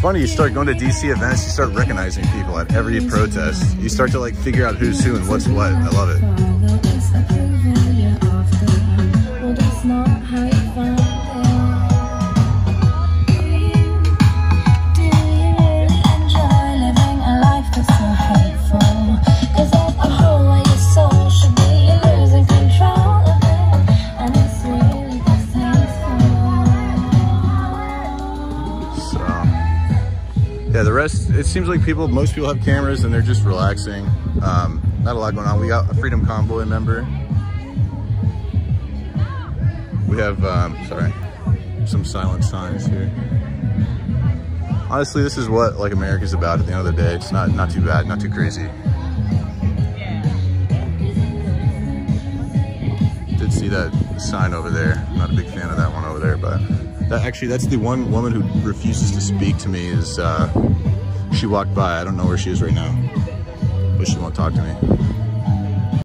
funny. You start going to DC events, you start recognizing people at every protest. You start to like figure out who's who and what's what. I love it. Yeah, the rest, it seems like people, most people have cameras and they're just relaxing. Um, not a lot going on. We got a Freedom Convoy member. We have, um, sorry, some silent signs here. Honestly, this is what like America's about at the end of the day. It's not, not too bad, not too crazy. Did see that sign over there. I'm not a big fan of that over there, but that actually, that's the one woman who refuses to speak to me is, uh, she walked by. I don't know where she is right now, but she won't talk to me.